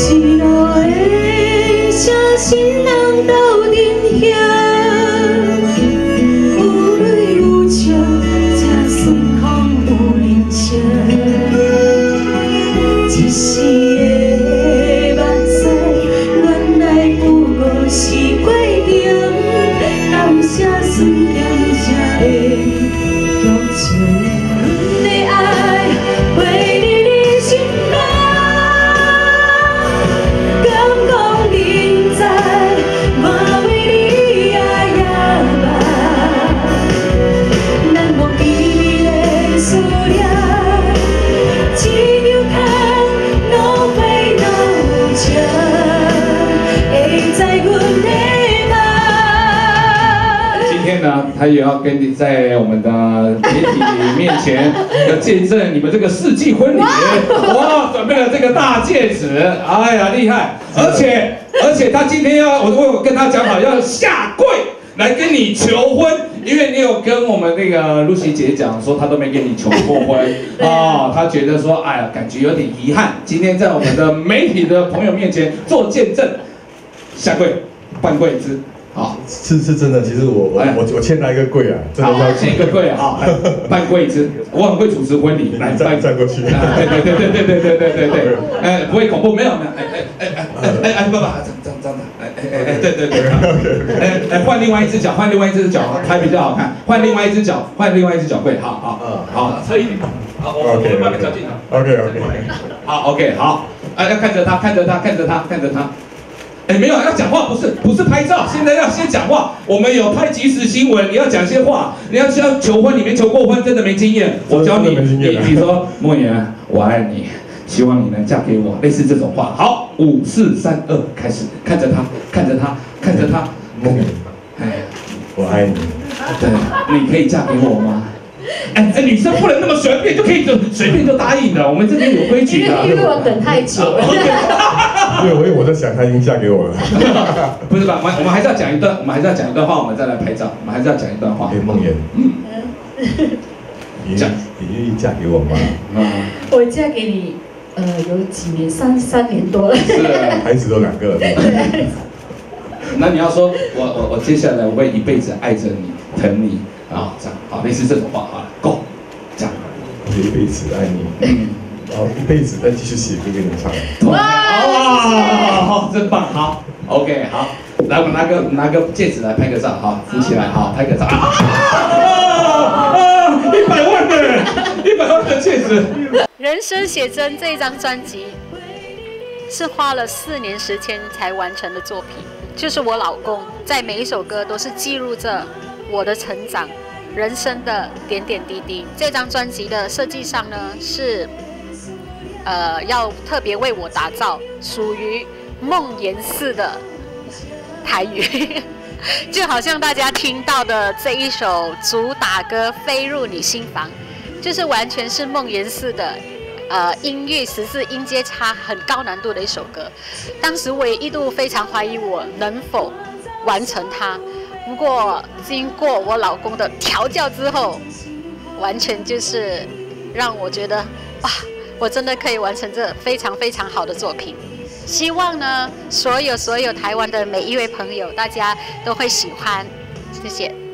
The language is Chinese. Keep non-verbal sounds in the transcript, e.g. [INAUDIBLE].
一路的城市人斗阵遐，有泪有笑，才算空有人情。一时的目屎，原来不过是过程。感谢酸咸涩的天呢，他也要跟你在我们的媒体面前要见证你们这个世纪婚礼。哇，准备了这个大戒指，哎呀，厉害！而且而且他今天要，我我跟他讲好要下跪来跟你求婚，因为你有跟我们那个露西姐讲说，她都没跟你求过婚 [LAUGHS] 啊，她觉得说，哎呀，感觉有点遗憾。今天在我们的媒体的朋友面前做见证，下跪，半跪姿，好。是是真的，其实我我哎我我欠他一个跪啊，真的好要，欠一个跪啊，来办跪子，我很会主持婚礼，来办站站过去。啊对对对对对对对对对对，哎，不会恐怖，没有没有，哎哎哎哎哎哎哎，爸爸，这样这样这样，哎哎哎哎，对对对，[LAUGHS] 哎哎，换另外一只脚，换另外一只脚，还比较好看，换另外一只脚，换另外一只脚跪，好好好，侧一点，好，我我慢慢靠近他。OK OK，好，OK，好，哎，要看着他，看着他，看着他，看着他。哎，没有，要讲话，不是不是拍照，现在要先讲话。我们有拍即时新闻，你要讲些话，你要要求婚，你没求过婚，真的没经验。我教你，你你说莫言，我爱你，希望你能嫁给我，类似这种话。好，五四三二，开始，看着他，看着他，看着他。莫言，哎，我爱你。对，你可以嫁给我吗？哎 [LAUGHS] 哎，女生不能那么随便就可以就随便就答应的，我们这边有规矩的。为因为我等太久了。对 [LAUGHS] 我因为我在想，她已经嫁给我了。[LAUGHS] 不是吧？我们我们还是要讲一段，我们还是要讲一段话，我们再来拍照。我们还是要讲一段话哎，。梦妍，你讲你愿意嫁给我吗？嗯，我嫁给你，呃，有几年，三三年多了。是。孩子都两个了，那你要说，我我我接下来我会一辈子爱着你，疼你啊，这样好，类似这种话啊，Go，这样。我 [LAUGHS] 一辈子爱你，嗯，然后一辈子再继续写歌给你唱。哇，好，真棒，好，OK，好，来，我们拿个拿个戒指来拍个照，好，扶起来，好，拍个照。啊啊！一百万的，一百万的戒指。人生写真这一张专辑是花了四年时间才完成的作品，就是我老公在每一首歌都是记录着我的成长、人生的点点滴滴。这张专辑的设计上呢是，呃，要特别为我打造属于梦妍式的台语。[LAUGHS] 就好像大家听到的这一首主打歌《飞入你心房》，就是完全是梦妍式的，呃，音乐十四音阶差很高难度的一首歌。当时我也一度非常怀疑我能否完成它，不过经过我老公的调教之后，完全就是让我觉得哇，我真的可以完成这非常非常好的作品。希望呢，所有所有台湾的每一位朋友，大家都会喜欢，谢谢。